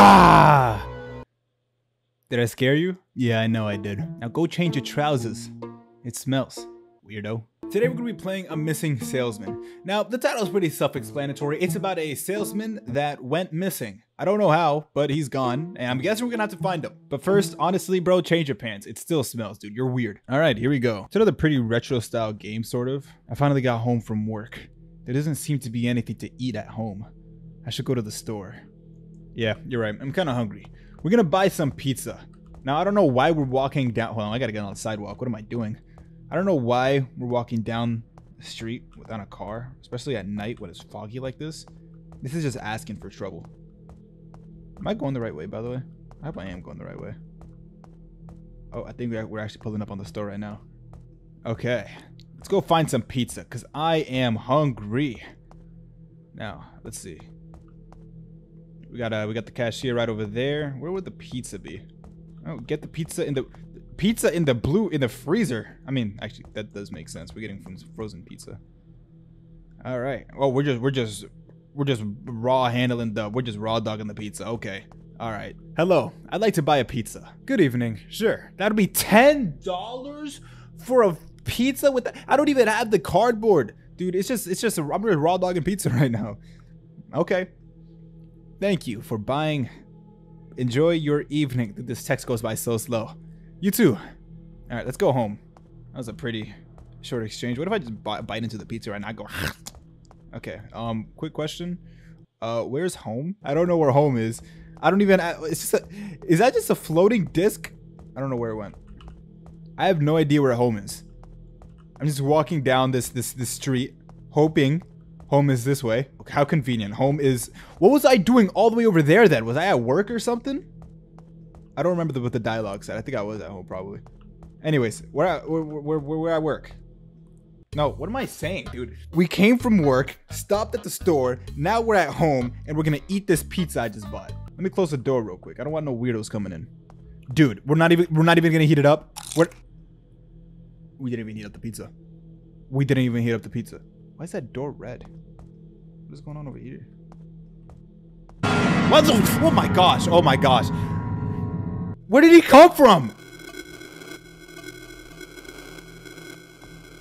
Gah! Did I scare you? Yeah, I know I did. Now go change your trousers. It smells. Weirdo. Today we're going to be playing a missing salesman. Now, the title is pretty self-explanatory. It's about a salesman that went missing. I don't know how, but he's gone, and I'm guessing we're gonna have to find him. But first, honestly, bro, change your pants. It still smells, dude. You're weird. All right, here we go. It's another pretty retro-style game, sort of. I finally got home from work. There doesn't seem to be anything to eat at home. I should go to the store. Yeah, you're right. I'm kind of hungry. We're gonna buy some pizza. Now, I don't know why we're walking down. Hold on, I gotta get on the sidewalk. What am I doing? I don't know why we're walking down the street without a car, especially at night when it's foggy like this. This is just asking for trouble. Am I going the right way, by the way? I hope I am going the right way. Oh, I think we're actually pulling up on the store right now. Okay. Let's go find some pizza, because I am hungry. Now, let's see. We got uh, we got the cashier right over there. Where would the pizza be? Oh, get the pizza in the pizza in the blue in the freezer. I mean, actually, that does make sense. We're getting from frozen pizza. All right. Well, we're just we're just we're just raw handling the we're just raw dogging the pizza. Okay. All right. Hello. I'd like to buy a pizza. Good evening. Sure. That'll be ten dollars for a pizza with. The, I don't even have the cardboard, dude. It's just it's just a, I'm just raw dogging pizza right now. Okay. Thank you for buying. Enjoy your evening. This text goes by so slow. You too. All right, let's go home. That was a pretty short exchange. What if I just bite into the pizza right now? I go. okay. Um. Quick question. Uh, where's home? I don't know where home is. I don't even. It's just. A, is that just a floating disc? I don't know where it went. I have no idea where home is. I'm just walking down this this this street, hoping home is this way. How convenient. Home is. What was I doing all the way over there then? Was I at work or something? I don't remember the, what the dialogue said. I think I was at home probably. Anyways, where I, where, where, where, I work. No, what am I saying, dude? We came from work, stopped at the store, now we're at home, and we're gonna eat this pizza I just bought. Let me close the door real quick. I don't want no weirdos coming in. Dude, we're not even we're not even gonna heat it up. We're We didn't even heat up the pizza. We didn't even heat up the pizza. Why is that door red? What is going on over here? What the, oh my gosh, oh my gosh. Where did he come from?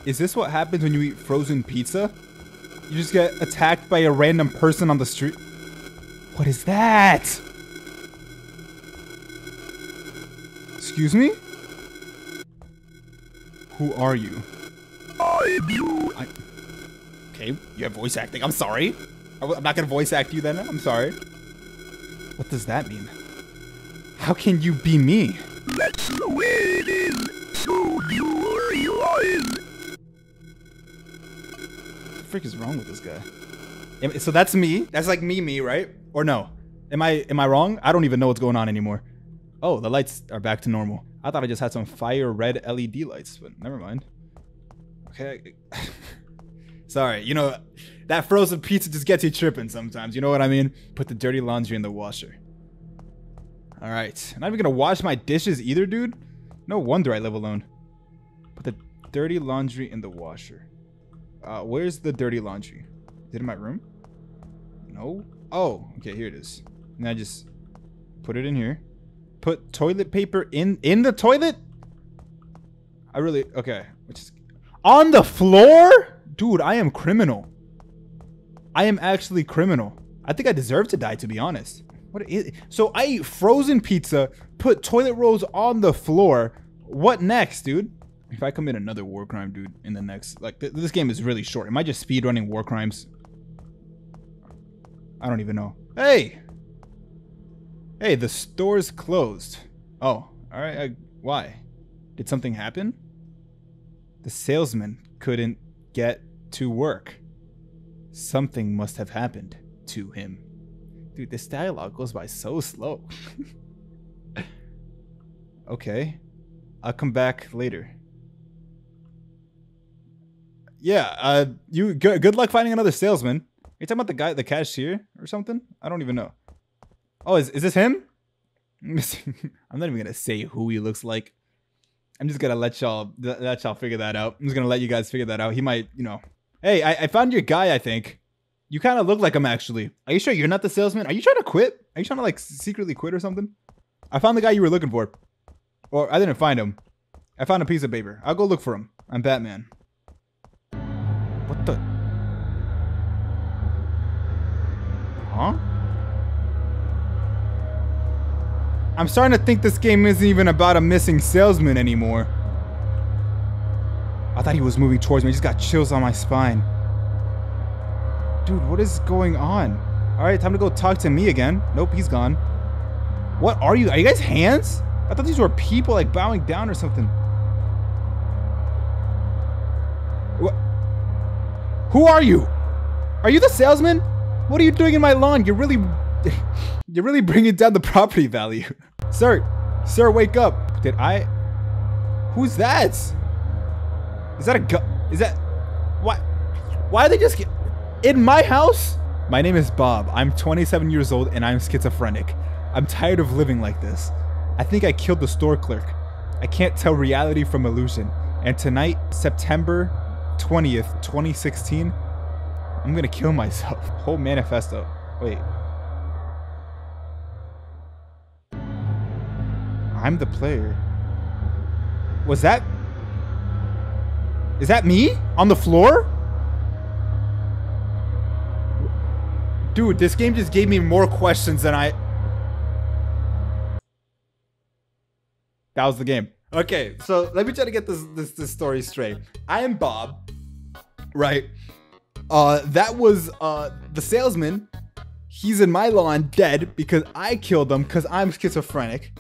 Is this what happens when you eat frozen pizza? You just get attacked by a random person on the street? What is that? Excuse me? Who are you? I okay, you have voice acting. I'm sorry. I'm not gonna voice act you then. I'm sorry. What does that mean? How can you be me? That's the way it is. So you realize. What the frick is wrong with this guy? So that's me. That's like me, me, right? Or no? Am I am I wrong? I don't even know what's going on anymore. Oh, the lights are back to normal. I thought I just had some fire red LED lights, but never mind. Okay. Sorry, you know, that frozen pizza just gets you tripping sometimes. You know what I mean? Put the dirty laundry in the washer. All right. I'm not even gonna wash my dishes either, dude. No wonder I live alone. Put the dirty laundry in the washer. Uh, where's the dirty laundry? Is it in my room? No. Oh, okay, here it is. I just put it in here. Put toilet paper in in the toilet? I really okay. Is on the floor? Dude, I am criminal. I am actually criminal. I think I deserve to die, to be honest. What is so I eat frozen pizza, put toilet rolls on the floor. What next, dude? If I commit another war crime, dude, in the next like th this game is really short. Am I just speed running war crimes? I don't even know. Hey, hey, the store's closed. Oh, all right. I, why? Did something happen? The salesman couldn't get to work. Something must have happened to him. Dude, this dialogue goes by so slow. okay. I'll come back later. Yeah, uh, you good, good luck finding another salesman. Are you talking about the guy, the cashier or something? I don't even know. Oh, is, is this him? I'm not even gonna say who he looks like. I'm just gonna let y'all let y'all figure that out. I'm just gonna let you guys figure that out. He might, you know. Hey, I, I found your guy. I think. You kind of look like him, actually. Are you sure you're not the salesman? Are you trying to quit? Are you trying to, like, secretly quit or something? I found the guy you were looking for. Or, I didn't find him. I found a piece of paper. I'll go look for him. I'm Batman. What the? Huh? I'm starting to think this game isn't even about a missing salesman anymore. I thought he was moving towards me. I just got chills on my spine. Dude, what is going on? All right, time to go talk to me again. Nope, he's gone. What are you? Are you guys hands? I thought these were people like bowing down or something. What? Who are you? Are you the salesman? What are you doing in my lawn? You're really, you're really bringing down the property value. Sir, sir, wake up. Did I? Who's that? Is that a gun? Is that? Why? Why are they just in my house? My name is Bob. I'm 27 years old and I'm schizophrenic. I'm tired of living like this. I think I killed the store clerk. I can't tell reality from illusion. And tonight, September 20th, 2016, I'm gonna kill myself. Whole manifesto. Wait. I'm the player. Was that... Is that me? On the floor? Dude, this game just gave me more questions than I... That was the game. Okay, so let me try to get this this, this story straight. I am Bob, right? Uh, that was uh the salesman. He's in my lawn dead because I killed him because I'm schizophrenic.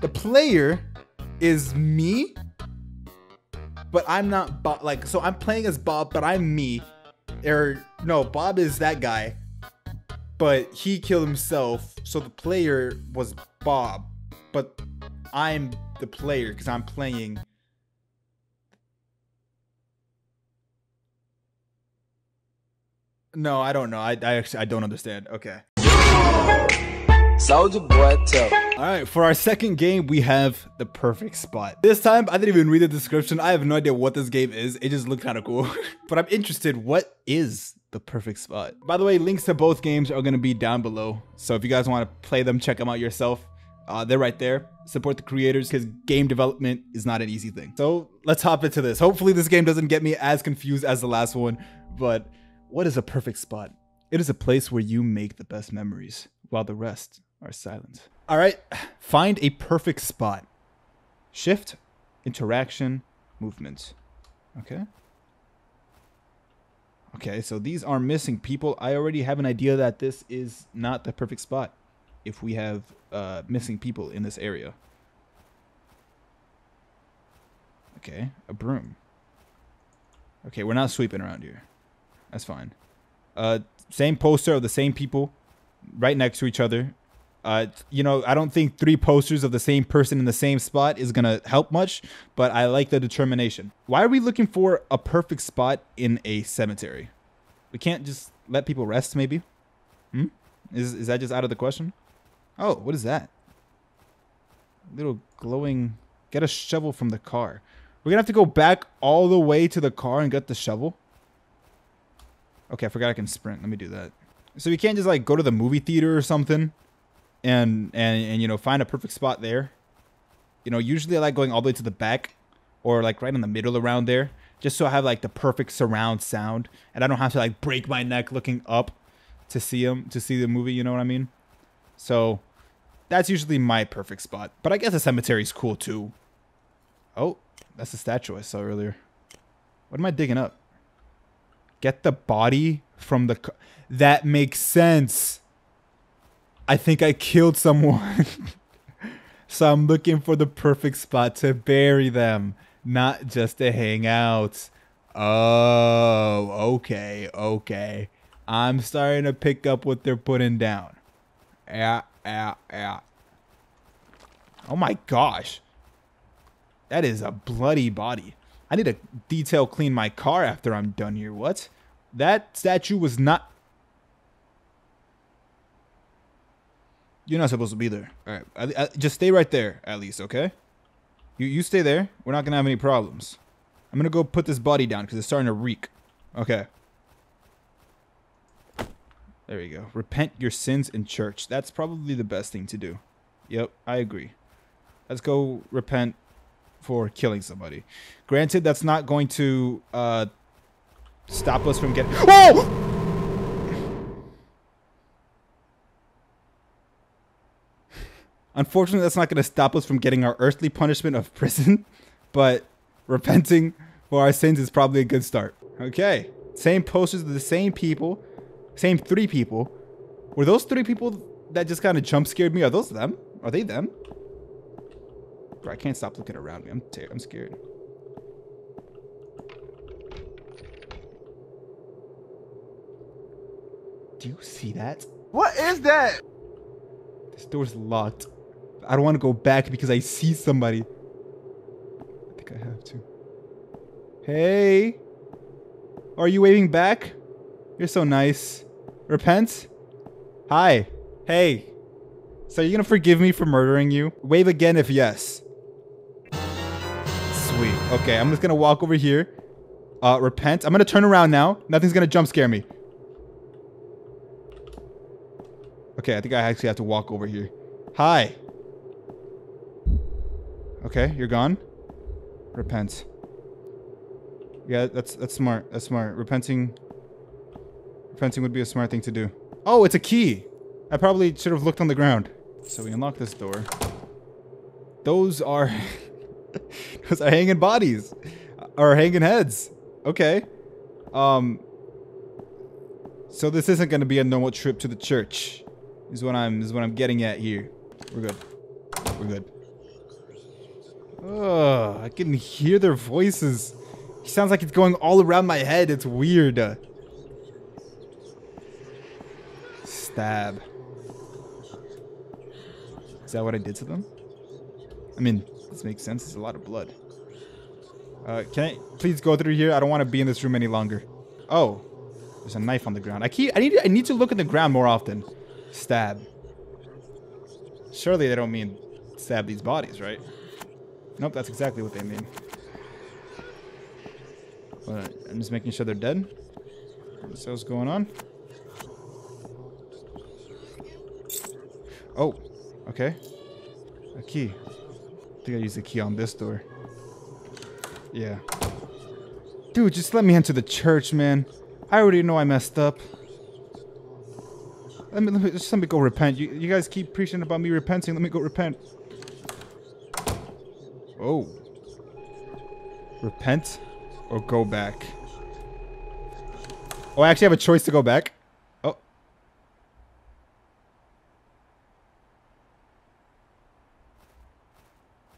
The player is me, but I'm not Bob. Like, so I'm playing as Bob, but I'm me. Or no, Bob is that guy, but he killed himself. So the player was Bob, but I'm the player because I'm playing. No, I don't know. I, I actually I don't understand. Okay. Soldier boy. All right, for our second game, we have the perfect spot. This time, I didn't even read the description. I have no idea what this game is. It just looked kind of cool. but I'm interested, what is the perfect spot? By the way, links to both games are going to be down below. So if you guys want to play them, check them out yourself. Uh, they're right there. Support the creators because game development is not an easy thing. So let's hop into this. Hopefully this game doesn't get me as confused as the last one. But what is a perfect spot? It is a place where you make the best memories while the rest are silent. All right, find a perfect spot. Shift, interaction, movement. Okay. Okay, so these are missing people. I already have an idea that this is not the perfect spot if we have uh, missing people in this area. Okay, a broom. Okay, we're not sweeping around here. That's fine. Uh, same poster of the same people right next to each other. Uh, you know, I don't think three posters of the same person in the same spot is going to help much, but I like the determination. Why are we looking for a perfect spot in a cemetery? We can't just let people rest, maybe? Hmm? Is, is that just out of the question? Oh, what is that? Little glowing... Get a shovel from the car. We're going to have to go back all the way to the car and get the shovel? Okay, I forgot I can sprint. Let me do that. So we can't just, like, go to the movie theater or something and, and, and you know, find a perfect spot there. You know, usually I like going all the way to the back or, like, right in the middle around there just so I have, like, the perfect surround sound and I don't have to, like, break my neck looking up to see them, to see the movie, you know what I mean? So that's usually my perfect spot. But I guess a cemetery's cool too. Oh, that's the statue I saw earlier. What am I digging up? Get the body from the... That makes sense. I think I killed someone. so I'm looking for the perfect spot to bury them. Not just to hang out. Oh, okay, okay. I'm starting to pick up what they're putting down. Yeah, yeah, yeah. Oh my gosh. That is a bloody body. I need to detail clean my car after I'm done here. What? That statue was not... You're not supposed to be there. All right. I, I, just stay right there, at least, okay? You, you stay there. We're not going to have any problems. I'm going to go put this body down because it's starting to reek. Okay. There you go. Repent your sins in church. That's probably the best thing to do. Yep, I agree. Let's go repent for killing somebody. Granted, that's not going to uh, stop us from getting. Whoa! Unfortunately, that's not going to stop us from getting our earthly punishment of prison, but repenting for our sins is probably a good start. Okay. Same posters, of the same people, same three people. Were those three people that just kind of jump scared me? Are those them? Are they them? Bro, I can't stop looking around me. I'm, I'm scared. Do you see that? What is that? This door's locked. I don't want to go back because I see somebody. I think I have to. Hey. Are you waving back? You're so nice. Repent? Hi. Hey. So are you gonna forgive me for murdering you? Wave again if yes. Sweet. Okay, I'm just gonna walk over here. Uh, repent. I'm gonna turn around now. Nothing's gonna jump scare me. Okay, I think I actually have to walk over here. Hi. Okay, you're gone. Repent. Yeah, that's that's smart. That's smart. Repenting repenting would be a smart thing to do. Oh, it's a key. I probably should have looked on the ground. So we unlock this door. Those are those are hanging bodies or hanging heads. Okay. Um so this isn't going to be a normal trip to the church. Is what I'm is what I'm getting at here. We're good. We're good. Oh, I can hear their voices. He sounds like it's going all around my head. It's weird. Stab. Is that what I did to them? I mean, this makes sense. It's a lot of blood. Uh, can I please go through here? I don't want to be in this room any longer. Oh, there's a knife on the ground. I keep. I need. I need to look at the ground more often. Stab. Surely they don't mean stab these bodies, right? Nope, that's exactly what they mean. But I'm just making sure they're dead. What's else going on? Oh, okay. A key. I think I used the key on this door. Yeah. Dude, just let me enter the church, man. I already know I messed up. Let me, let me just let me go repent. You, you guys keep preaching about me repenting. Let me go repent. Oh. Repent or go back. Oh, I actually have a choice to go back. Oh.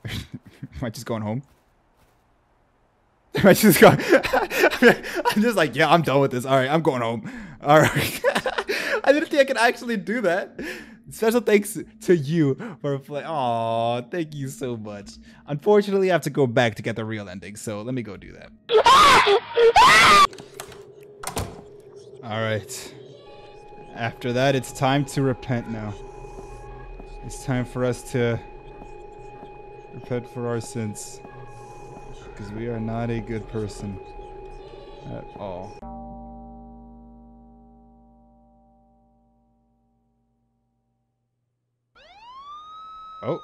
Am I just going home? Am I just going? I'm just like, yeah, I'm done with this. All right, I'm going home. All right. I didn't think I could actually do that. Special thanks to you for playing. Aw, thank you so much. Unfortunately, I have to go back to get the real ending, so let me go do that. All right. After that, it's time to repent now. It's time for us to repent for our sins. Because we are not a good person at all. Oh.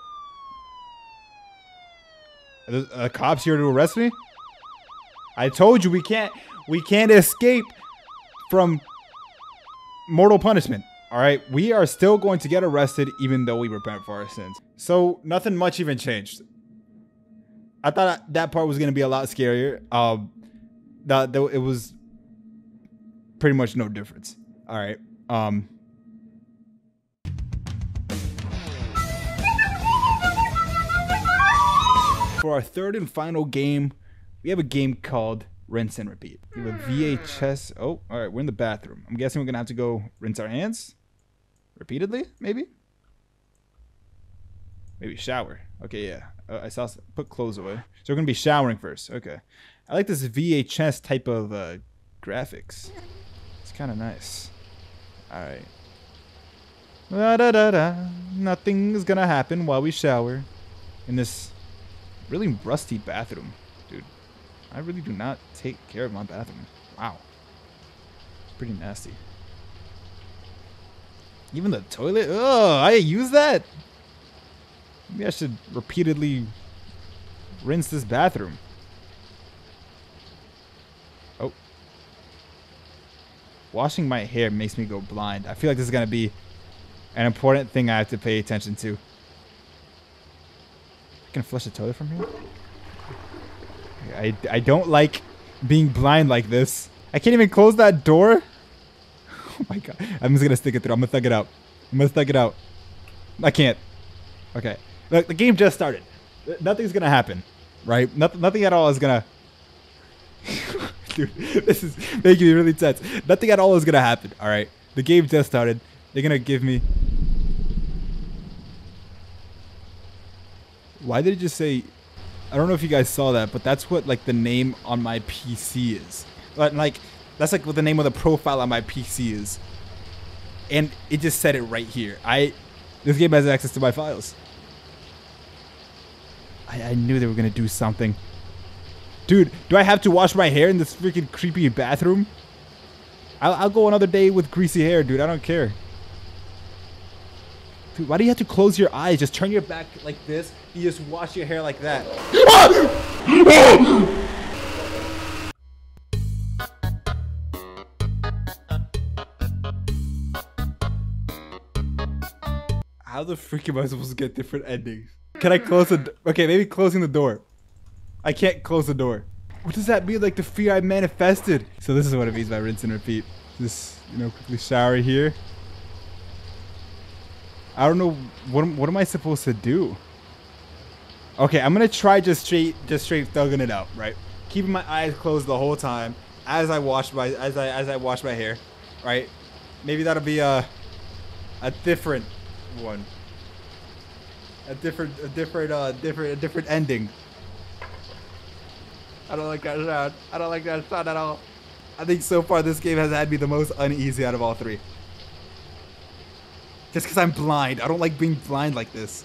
Are the uh, cops here to arrest me? I told you we can't we can't escape from mortal punishment. All right, we are still going to get arrested even though we repent for our sins. So nothing much even changed. I thought that part was gonna be a lot scarier. Um, that it was pretty much no difference. All right. Um, For our third and final game, we have a game called Rinse and Repeat. We have a VHS. Oh, all right, we're in the bathroom. I'm guessing we're going to have to go rinse our hands repeatedly, maybe? Maybe shower. Okay, yeah. Uh, I saw put clothes away. So we're going to be showering first. Okay. I like this VHS type of uh, graphics. It's kind of nice. All right. Da da da da. Nothing's gonna happen while we shower in this really rusty bathroom, dude. I really do not take care of my bathroom. Wow. It's pretty nasty. Even the toilet? Oh, I use that? Maybe I should repeatedly rinse this bathroom. Oh. Washing my hair makes me go blind. I feel like this is going to be an important thing I have to pay attention to. Can flush the toilet from here? I, I don't like being blind like this. I can't even close that door. Oh my god. I'm just gonna stick it through. I'm gonna thug it out. I'm gonna thug it out. I can't. Okay. Look, the game just started. Nothing's gonna happen. Right? Nothing nothing at all is gonna Dude, this is making me really tense. Nothing at all is gonna happen. Alright. The game just started. They're gonna give me Why did it just say I don't know if you guys saw that, but that's what like the name on my PC is. But like that's like what the name of the profile on my PC is. And it just said it right here. I this game has access to my files. I, I knew they were gonna do something. Dude, do I have to wash my hair in this freaking creepy bathroom? I'll, I'll go another day with greasy hair, dude. I don't care. Dude, why do you have to close your eyes? Just turn your back like this. You just wash your hair like that. How the freak am I supposed to get different endings? Can I close the Okay, maybe closing the door. I can't close the door. What does that mean? Like the fear I manifested. So this is what it means by rinse and repeat. Just, you know, quickly shower here. I don't know what what am I supposed to do? Okay, I'm gonna try just straight just straight thugging it out, right? Keeping my eyes closed the whole time as I wash my as I as I wash my hair, right? Maybe that'll be a a different one. A different a different uh different a different ending. I don't like that sound. I don't like that sound at all. I think so far this game has had me the most uneasy out of all three. Just because I'm blind. I don't like being blind like this.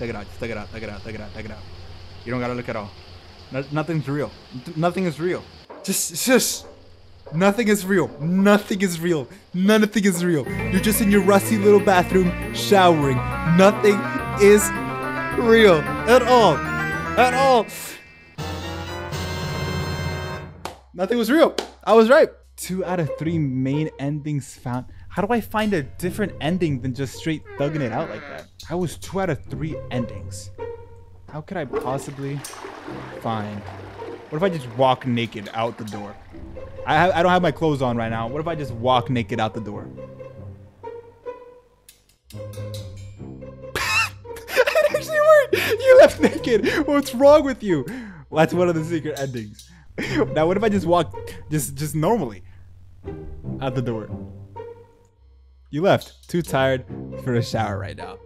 Take it out. Just take it out. Take it out. Take it out. Take it out. You don't gotta look at all. No, nothing's real. nothing is real. Just, just. Nothing is real. Nothing is real. Nothing is real. You're just in your rusty little bathroom showering. Nothing is real at all. At all. Nothing was real. I was right. Two out of three main endings found. How do I find a different ending than just straight thugging it out like that? I was two out of three endings. How could I possibly find... What if I just walk naked out the door? I, I don't have my clothes on right now. What if I just walk naked out the door? it actually worked! You left naked! What's wrong with you? Well, that's one of the secret endings. now, what if I just walk just just normally out the door? You left. Too tired for a shower right now.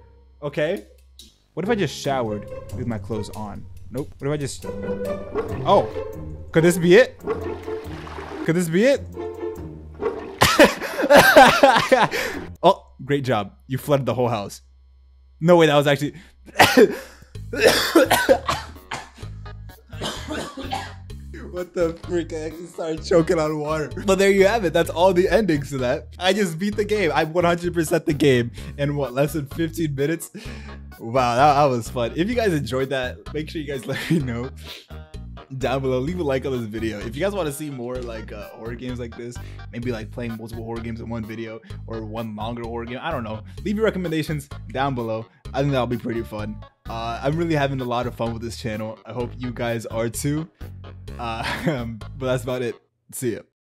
Okay. What if I just showered with my clothes on? Nope. What if I just... Oh. Could this be it? Could this be it? oh, great job. You flooded the whole house. No way, that was actually... What the freak? I actually started choking on water. But there you have it. That's all the endings to that. I just beat the game. I 100% the game in what, less than 15 minutes? Wow, that, that was fun. If you guys enjoyed that, make sure you guys let me know down below. Leave a like on this video. If you guys want to see more like uh, horror games like this maybe like playing multiple horror games in one video or one longer horror game i don't know. Leave your recommendations down below. I think that'll be pretty fun. Uh, i'm really having a lot of fun with this channel. I hope you guys are too. Uh, but that's about it. See ya